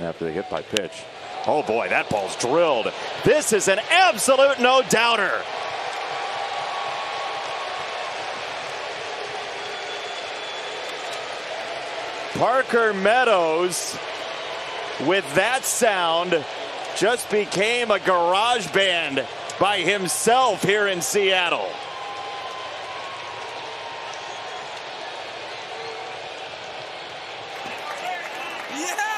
after the hit by pitch. Oh boy, that ball's drilled. This is an absolute no doubter. Parker Meadows with that sound just became a garage band by himself here in Seattle. Yeah!